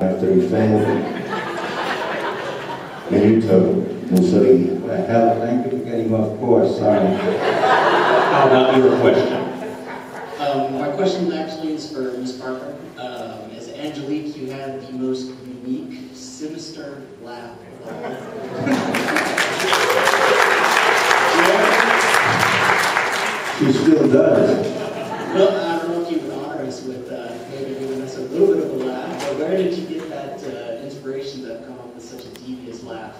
after family. Minuto Mussolini. Well, hell, thank you for getting off course, sorry. How about your question? Um, my question actually is for Ms. Parker. Um, as Angelique, you have the most unique, sinister laugh. of all. She still does. Well, I don't know if you would honor us with uh, maybe giving us a little bit of a laugh, but where did you get that uh, inspiration to come up with such a devious laugh?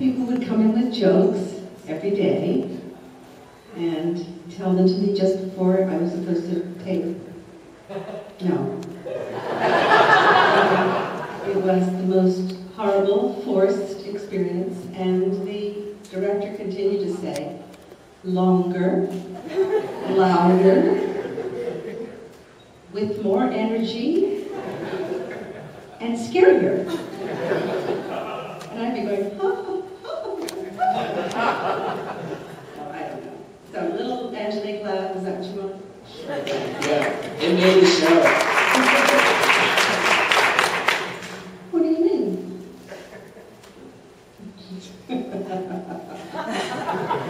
People would come in with jokes every day and tell them to me just before I was supposed to take. No. It was the most horrible, forced experience, and the director continued to say, longer, louder, with more energy, scarier. and I'd be going, oh, oh, oh. I don't know. So little Angelique Love, is that what you want? Yeah, it and maybe so. what do you mean?